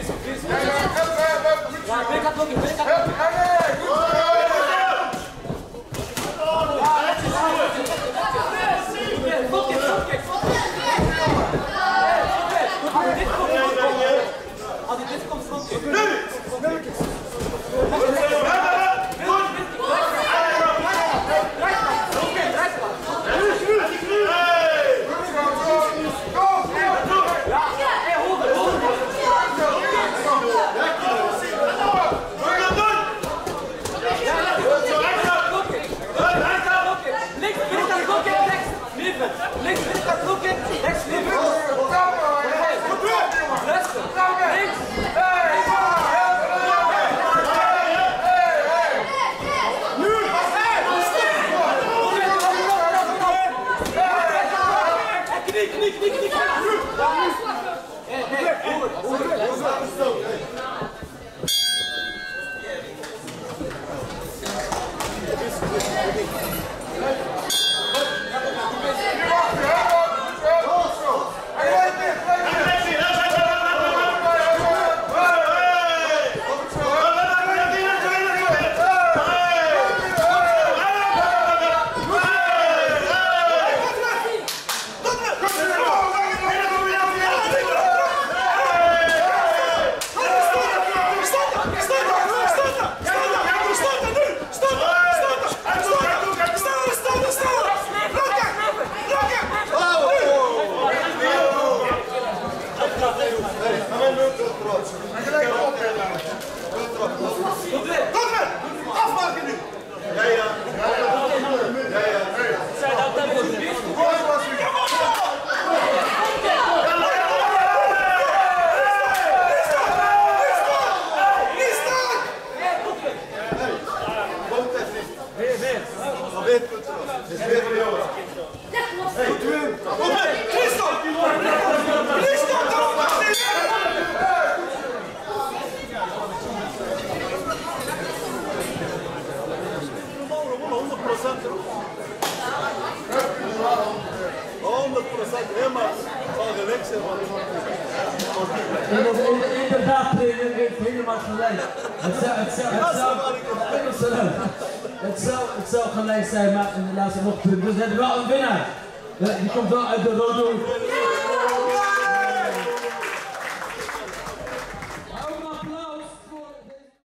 Vem cá, Doug, vem cá, É, é, é, é, é, é, é, Inderdaad, trainer heeft helemaal gelijk. Het zou, het zou, het zou, het zou, het zou gelijk zijn, maar laatste nog Dus we hebben wel een winnaar. Die komt wel uit de Rodo